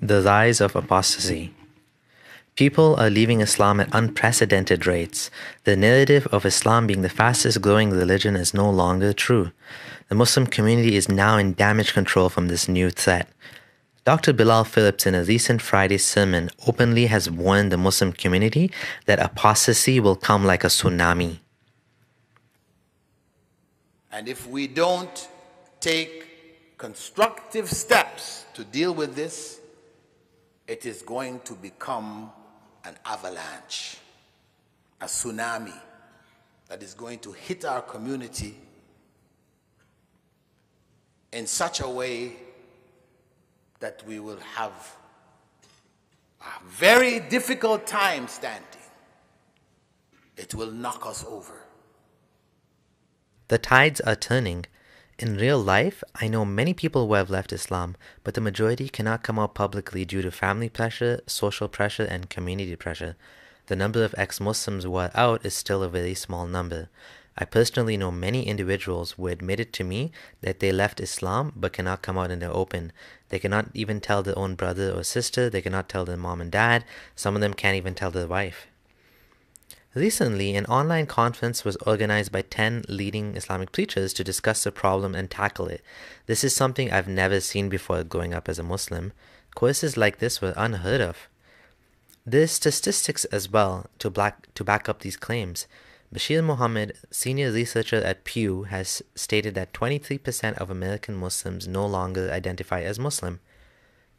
The rise of apostasy. People are leaving Islam at unprecedented rates. The narrative of Islam being the fastest growing religion is no longer true. The Muslim community is now in damage control from this new threat. Dr. Bilal Phillips, in a recent Friday sermon, openly has warned the Muslim community that apostasy will come like a tsunami. And if we don't take constructive steps to deal with this, it is going to become an avalanche, a tsunami that is going to hit our community in such a way that we will have a very difficult time standing. It will knock us over. The tides are turning. In real life, I know many people who have left Islam, but the majority cannot come out publicly due to family pressure, social pressure, and community pressure. The number of ex Muslims who are out is still a very small number. I personally know many individuals who admitted to me that they left Islam but cannot come out in the open. They cannot even tell their own brother or sister, they cannot tell their mom and dad, some of them can't even tell their wife. Recently, an online conference was organized by 10 leading Islamic preachers to discuss the problem and tackle it. This is something I've never seen before growing up as a Muslim. Courses like this were unheard of. There's statistics as well to, black, to back up these claims. Besheer Mohamed, senior researcher at Pew, has stated that 23% of American Muslims no longer identify as Muslim.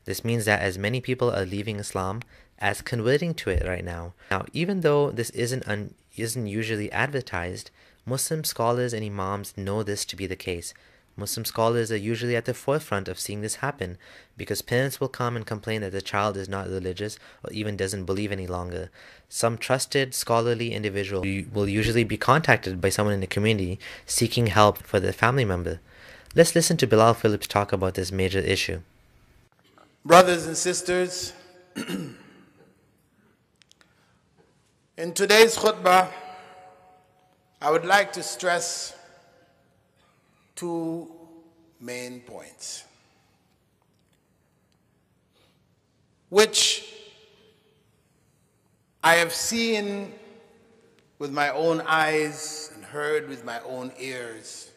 This means that as many people are leaving Islam as converting to it right now. Now, even though this isn't un- isn't usually advertised, Muslim scholars and imams know this to be the case. Muslim scholars are usually at the forefront of seeing this happen because parents will come and complain that the child is not religious or even doesn't believe any longer. Some trusted scholarly individual will usually be contacted by someone in the community seeking help for their family member. Let's listen to Bilal Phillips talk about this major issue. Brothers and sisters, in today's khutbah, I would like to stress two main points, which I have seen with my own eyes and heard with my own ears.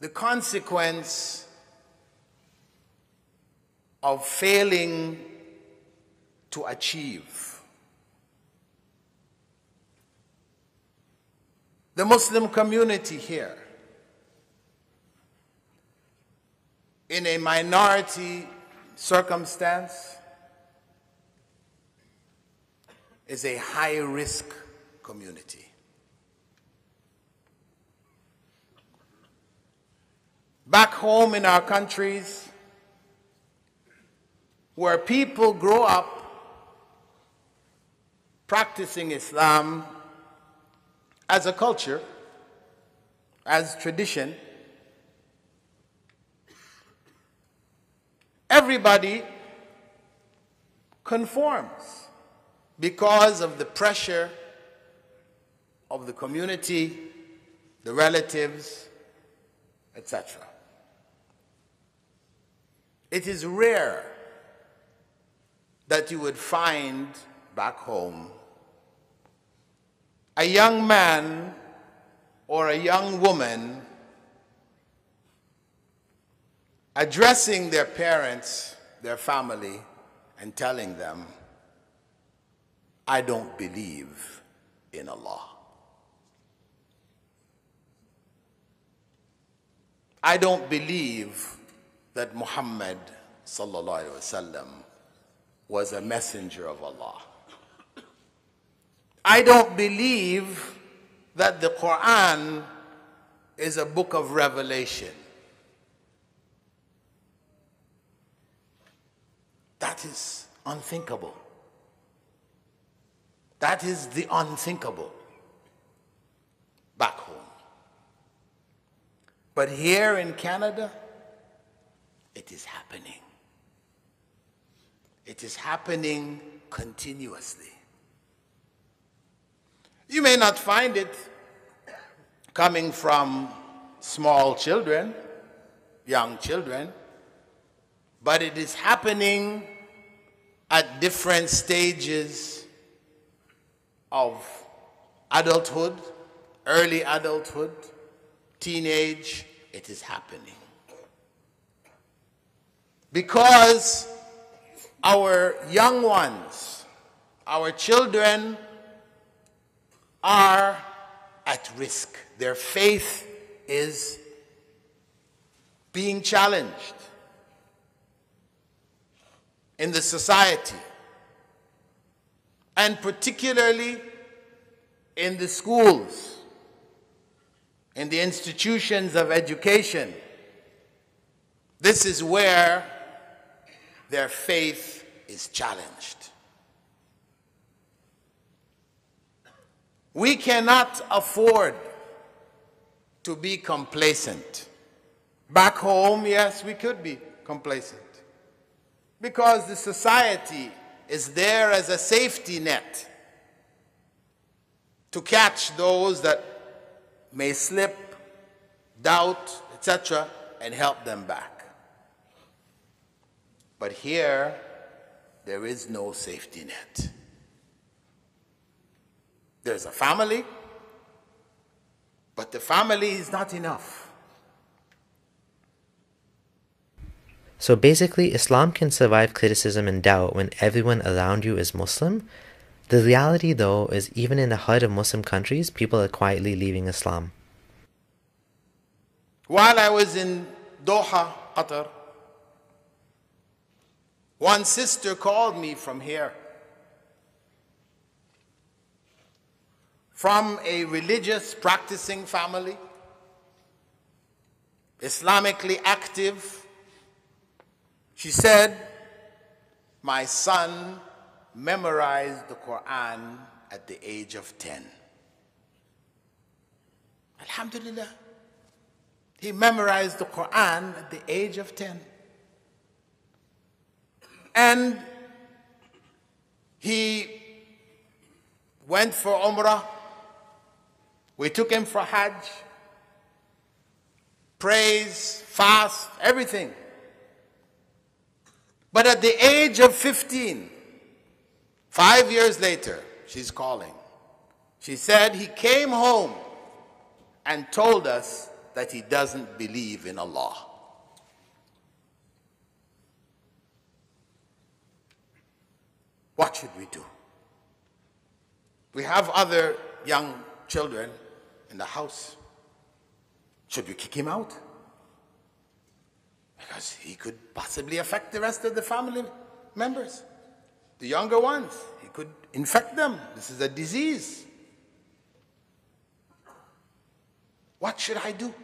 The consequence of failing to achieve. The Muslim community here in a minority circumstance is a high risk community. Back home in our countries, where people grow up practicing Islam as a culture, as tradition, everybody conforms because of the pressure of the community, the relatives, etc. It is rare that you would find back home a young man or a young woman addressing their parents, their family, and telling them, I don't believe in Allah. I don't believe that Muhammad sallallahu alaihi wasallam was a messenger of Allah. I don't believe that the Quran is a book of revelation. That is unthinkable. That is the unthinkable back home. But here in Canada, it is happening. It is happening continuously. You may not find it coming from small children, young children, but it is happening at different stages of adulthood, early adulthood, teenage, it is happening. Because our young ones, our children, are at risk. Their faith is being challenged in the society, and particularly in the schools, in the institutions of education. This is where their faith is challenged. We cannot afford to be complacent. Back home, yes, we could be complacent because the society is there as a safety net to catch those that may slip, doubt, etc., and help them back. But here, there is no safety net. There's a family, but the family is not enough. So basically, Islam can survive criticism and doubt when everyone around you is Muslim. The reality, though, is even in the heart of Muslim countries, people are quietly leaving Islam. While I was in Doha, Qatar, one sister called me from here. From a religious practicing family, Islamically active. She said, My son memorized the Quran at the age of 10. Alhamdulillah. He memorized the Quran at the age of 10. And he went for Umrah. We took him for Hajj. Praise, fast, everything. But at the age of 15, five years later, she's calling. She said he came home and told us that he doesn't believe in Allah. What should we do? We have other young children in the house. Should we kick him out? Because he could possibly affect the rest of the family members, the younger ones. He could infect them. This is a disease. What should I do?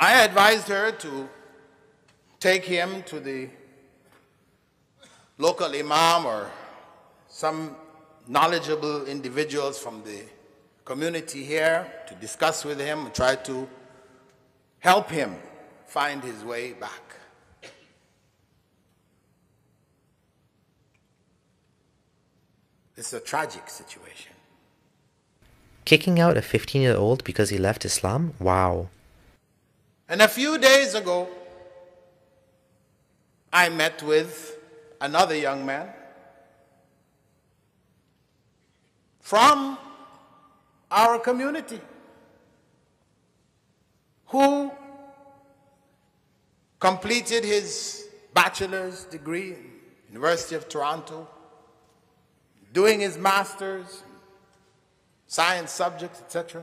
I advised her to take him to the local imam or some knowledgeable individuals from the community here to discuss with him and try to help him find his way back. It's a tragic situation. Kicking out a 15 year old because he left Islam? Wow. And a few days ago, I met with another young man from our community who completed his bachelor's degree University of Toronto, doing his master's, science subjects, etc.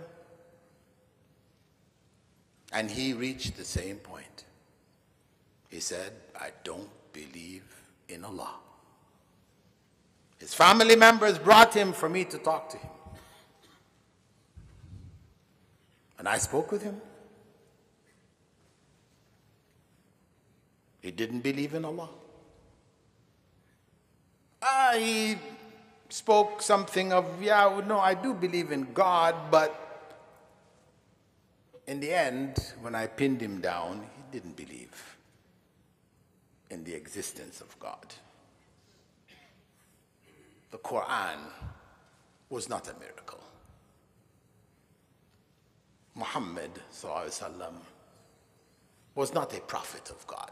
And he reached the same point. He said, I don't believe in Allah. His family members brought him for me to talk to him. And I spoke with him. He didn't believe in Allah. Uh, he spoke something of, yeah, no, I do believe in God, but in the end, when I pinned him down, he didn't believe in the existence of God. The Quran was not a miracle. Muhammad was not a prophet of God.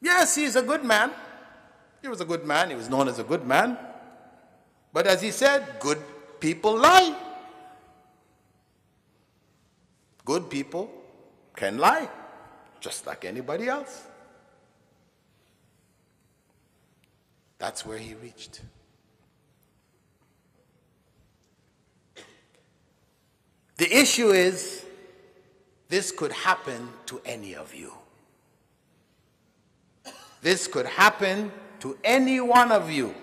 Yes, he is a good man. He was a good man. He was known as a good man. But as he said, good people lie. Good people can lie, just like anybody else. That's where he reached. The issue is this could happen to any of you. This could happen to any one of you.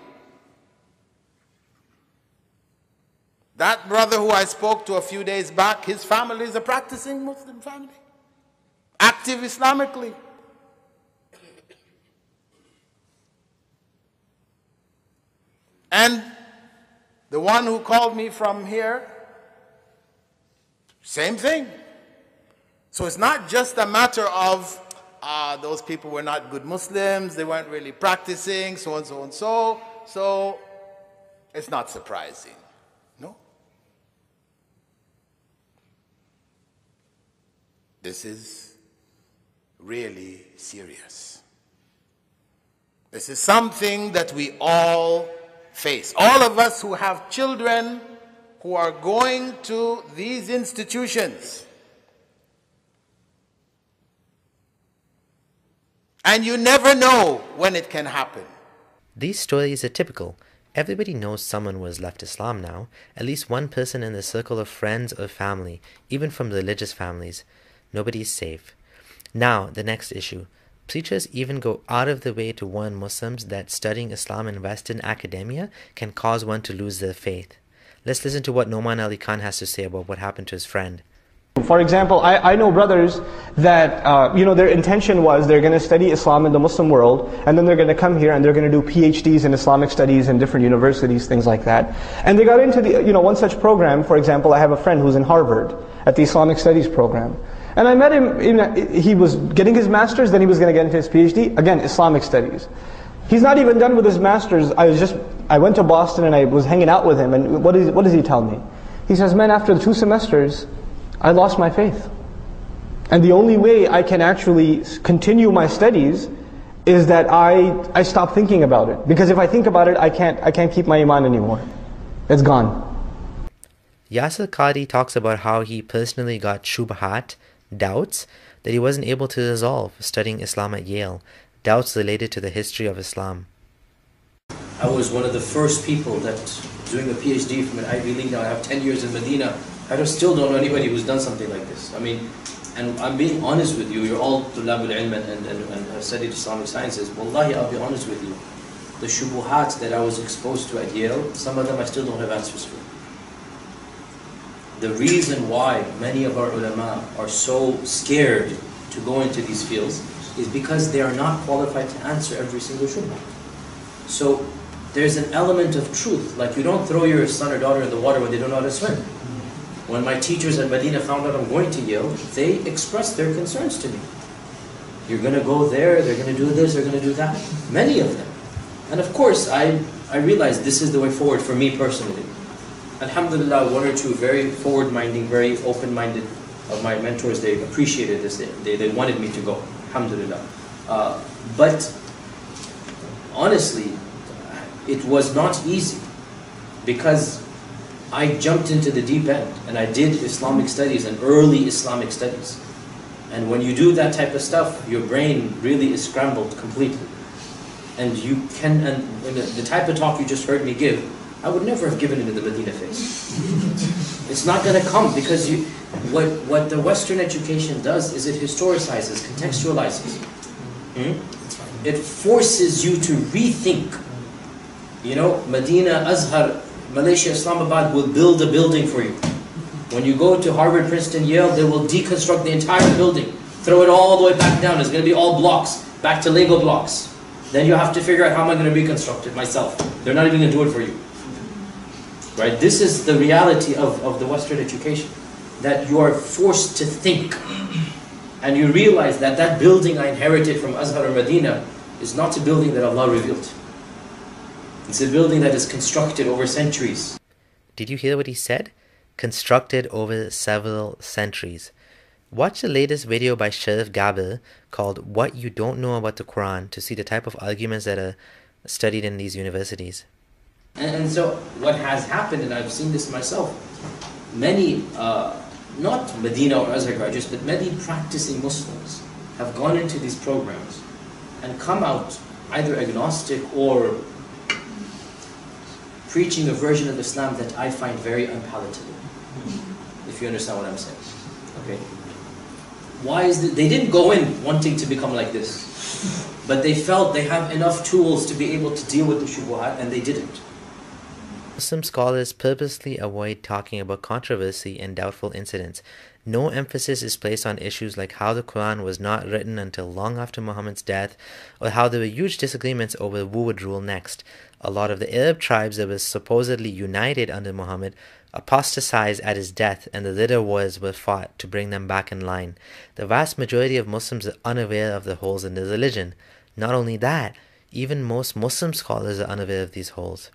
That brother who I spoke to a few days back, his family is a practicing Muslim family, active Islamically. And the one who called me from here, same thing. So it's not just a matter of uh, those people were not good Muslims, they weren't really practicing, so and so and so. So it's not surprising. No. This is really serious. This is something that we all face. All of us who have children who are going to these institutions. And you never know when it can happen. These stories are typical. Everybody knows someone was left Islam now, at least one person in the circle of friends or family, even from religious families. Nobody is safe. Now, the next issue Preachers even go out of the way to warn Muslims that studying Islam in Western academia can cause one to lose their faith. Let's listen to what Nouman Ali Khan has to say about what happened to his friend. For example, I, I know brothers that, uh, you know, their intention was they're going to study Islam in the Muslim world, and then they're going to come here and they're going to do PhDs in Islamic studies in different universities, things like that. And they got into the, you know, one such program, for example, I have a friend who's in Harvard at the Islamic Studies program. And I met him, in, he was getting his master's, then he was going to get into his PhD, again, Islamic studies. He's not even done with his master's. I was just, I went to Boston and I was hanging out with him, and what, is, what does he tell me? He says, man, after the two semesters, I lost my faith. And the only way I can actually continue my studies is that I, I stop thinking about it. Because if I think about it, I can't, I can't keep my iman anymore. It's gone. Yasir Qadhi talks about how he personally got shubhat, doubts that he wasn't able to resolve studying Islam at Yale, doubts related to the history of Islam. I was one of the first people that doing a PhD from an Ivy League now. I have 10 years in Medina. I don't, still don't know anybody who's done something like this. I mean, and I'm being honest with you, you're all tulabul ilm and, and, and, and have studied Islamic sciences. Wallahi, I'll be honest with you. The shubuhat that I was exposed to at Yale, some of them I still don't have answers for. The reason why many of our ulama are so scared to go into these fields is because they are not qualified to answer every single shubha. So there's an element of truth. Like you don't throw your son or daughter in the water when they don't know how to swim. When my teachers at Medina found out I'm going to Yale, they expressed their concerns to me. You're going to go there, they're going to do this, they're going to do that. Many of them. And of course, I, I realized this is the way forward for me personally. Alhamdulillah, one or two very forward-minding, very open-minded of my mentors, they appreciated this. They, they wanted me to go. Alhamdulillah. Uh, but honestly, it was not easy because I jumped into the deep end and I did Islamic studies and early Islamic studies. And when you do that type of stuff, your brain really is scrambled completely. And you can, and the type of talk you just heard me give, I would never have given it in the Medina phase. it's not going to come because you, what, what the Western education does is it historicizes, contextualizes. Hmm? It forces you to rethink. You know, Medina, Azhar, Malaysia, Islamabad will build a building for you. When you go to Harvard, Princeton, Yale, they will deconstruct the entire building, throw it all the way back down. It's going to be all blocks, back to Lego blocks. Then you have to figure out how am I going to reconstruct it myself. They're not even going to do it for you. Right? This is the reality of, of the Western education. That you are forced to think. And you realize that that building I inherited from Azhar or Medina is not a building that Allah revealed. It's a building that is constructed over centuries. Did you hear what he said? Constructed over several centuries. Watch the latest video by Sherif Gaber called What You Don't Know About the Quran to see the type of arguments that are studied in these universities. And, and so what has happened, and I've seen this myself, many, uh, not Medina or Azhar graduates, but many practicing Muslims have gone into these programs and come out either agnostic or preaching a version of Islam that I find very unpalatable. If you understand what I'm saying. Okay. Why is it? They didn't go in wanting to become like this. But they felt they have enough tools to be able to deal with the shubuhat and they didn't. Some scholars purposely avoid talking about controversy and doubtful incidents. No emphasis is placed on issues like how the Quran was not written until long after Muhammad's death, or how there were huge disagreements over who would rule next. A lot of the Arab tribes that were supposedly united under Muhammad apostatized at his death, and the later wars were fought to bring them back in line. The vast majority of Muslims are unaware of the holes in their religion. Not only that, even most Muslim scholars are unaware of these holes.